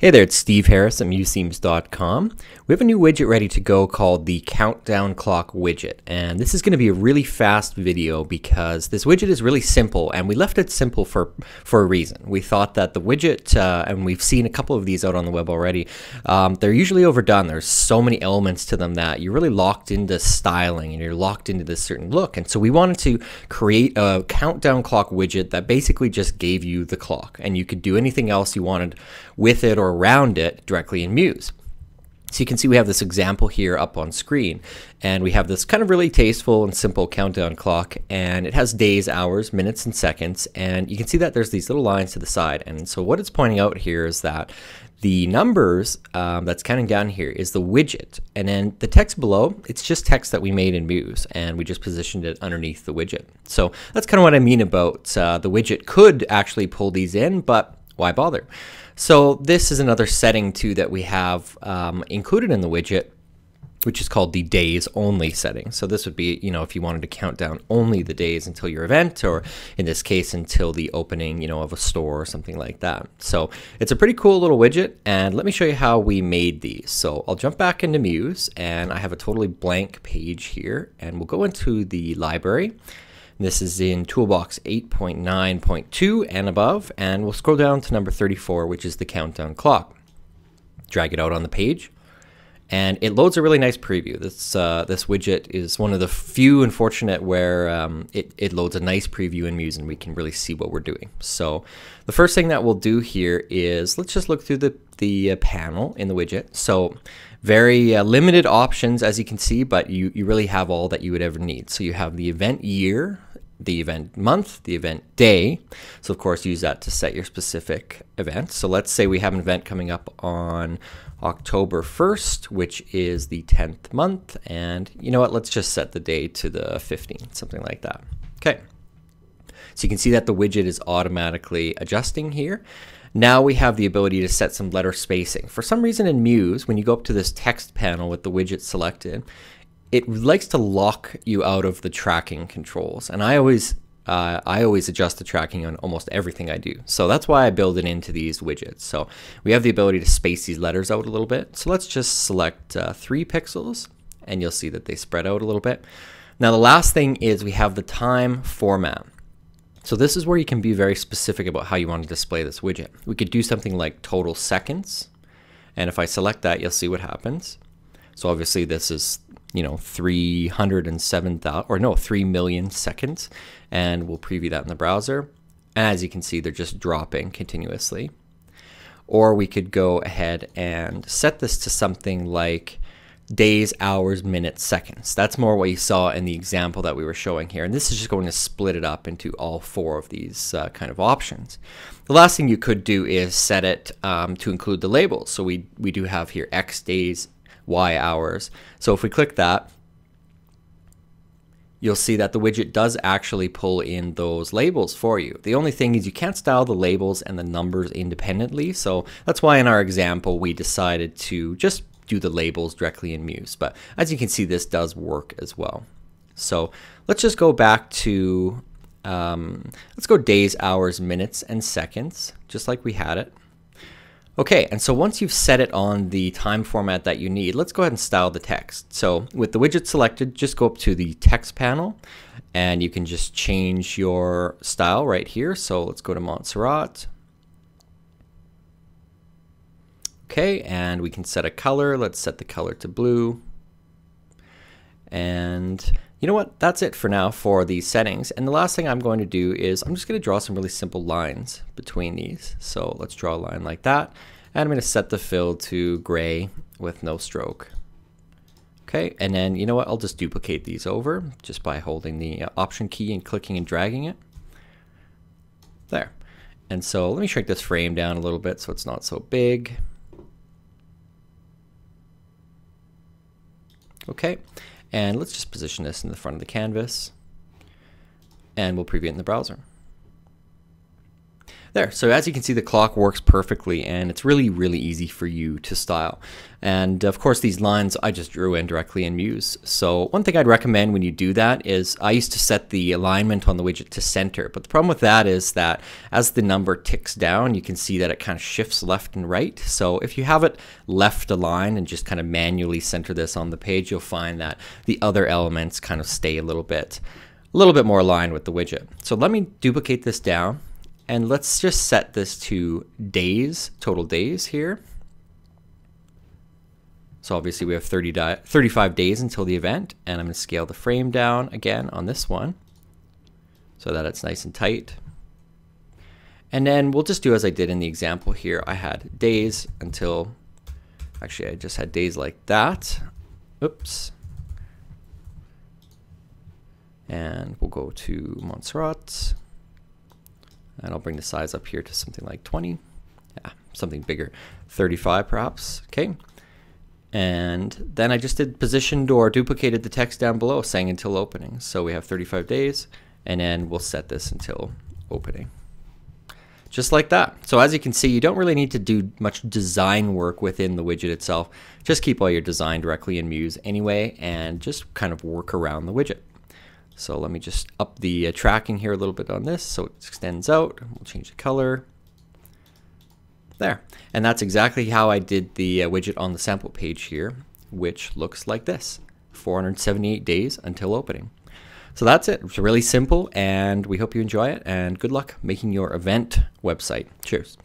Hey there, it's Steve Harris at MuseThemes.com. We have a new widget ready to go called the Countdown Clock widget. And this is going to be a really fast video because this widget is really simple and we left it simple for, for a reason. We thought that the widget, uh, and we've seen a couple of these out on the web already, um, they're usually overdone. There's so many elements to them that you're really locked into styling and you're locked into this certain look. And so we wanted to create a Countdown Clock widget that basically just gave you the clock and you could do anything else you wanted with it or around it directly in Muse. So you can see we have this example here up on screen and we have this kind of really tasteful and simple countdown clock and it has days, hours, minutes and seconds and you can see that there's these little lines to the side and so what it's pointing out here is that the numbers um, that's counting down here is the widget and then the text below it's just text that we made in Muse and we just positioned it underneath the widget. So that's kind of what I mean about uh, the widget could actually pull these in but why bother? So this is another setting too that we have um, included in the widget, which is called the days only setting. So this would be, you know, if you wanted to count down only the days until your event, or in this case, until the opening, you know, of a store or something like that. So it's a pretty cool little widget, and let me show you how we made these. So I'll jump back into Muse, and I have a totally blank page here, and we'll go into the library. This is in Toolbox 8.9.2 and above, and we'll scroll down to number 34, which is the countdown clock. Drag it out on the page, and it loads a really nice preview. This uh, this widget is one of the few unfortunate where um, it, it loads a nice preview in Muse and we can really see what we're doing. So the first thing that we'll do here is let's just look through the, the uh, panel in the widget. So very uh, limited options as you can see, but you, you really have all that you would ever need. So you have the event year, the event month, the event day. So of course use that to set your specific event. So let's say we have an event coming up on October 1st, which is the 10th month. And you know what, let's just set the day to the 15th, something like that. Okay. So you can see that the widget is automatically adjusting here. Now we have the ability to set some letter spacing. For some reason in Muse, when you go up to this text panel with the widget selected, it likes to lock you out of the tracking controls. And I always uh, I always adjust the tracking on almost everything I do. So that's why I build it into these widgets. So we have the ability to space these letters out a little bit. So let's just select uh, three pixels and you'll see that they spread out a little bit. Now the last thing is we have the time format. So this is where you can be very specific about how you want to display this widget. We could do something like total seconds. And if I select that, you'll see what happens. So obviously this is you know 307,000 or no 3 million seconds and we'll preview that in the browser and as you can see they're just dropping continuously or we could go ahead and set this to something like days, hours, minutes, seconds. That's more what you saw in the example that we were showing here. And this is just going to split it up into all four of these uh, kind of options. The last thing you could do is set it um, to include the labels. So we, we do have here X days, Y hours. So if we click that, you'll see that the widget does actually pull in those labels for you. The only thing is you can't style the labels and the numbers independently. So that's why in our example, we decided to just do the labels directly in Muse. But as you can see, this does work as well. So let's just go back to, um, let's go days, hours, minutes, and seconds, just like we had it. Okay, and so once you've set it on the time format that you need, let's go ahead and style the text. So with the widget selected, just go up to the text panel and you can just change your style right here. So let's go to Montserrat. Okay, and we can set a color. Let's set the color to blue. And you know what? That's it for now for these settings. And the last thing I'm going to do is I'm just going to draw some really simple lines between these. So let's draw a line like that. And I'm going to set the fill to gray with no stroke. Okay, and then you know what? I'll just duplicate these over just by holding the uh, option key and clicking and dragging it. There. And so let me shrink this frame down a little bit so it's not so big. Okay, and let's just position this in the front of the canvas and we'll preview it in the browser. There, so as you can see, the clock works perfectly and it's really, really easy for you to style. And of course, these lines I just drew in directly in Muse. So one thing I'd recommend when you do that is I used to set the alignment on the widget to center. But the problem with that is that as the number ticks down, you can see that it kind of shifts left and right. So if you have it left aligned and just kind of manually center this on the page, you'll find that the other elements kind of stay a little bit, a little bit more aligned with the widget. So let me duplicate this down and let's just set this to days, total days here. So obviously we have 30 di 35 days until the event, and I'm going to scale the frame down again on this one so that it's nice and tight. And then we'll just do as I did in the example here. I had days until, actually I just had days like that. Oops. And we'll go to Montserrat. And I'll bring the size up here to something like 20. Yeah, something bigger. 35 perhaps. Okay. And then I just did positioned or duplicated the text down below saying until opening. So we have 35 days and then we'll set this until opening. Just like that. So as you can see, you don't really need to do much design work within the widget itself. Just keep all your design directly in Muse anyway and just kind of work around the widget. So let me just up the uh, tracking here a little bit on this so it extends out. We'll change the color. There. And that's exactly how I did the uh, widget on the sample page here, which looks like this. 478 days until opening. So that's it. It's really simple and we hope you enjoy it and good luck making your event website. Cheers.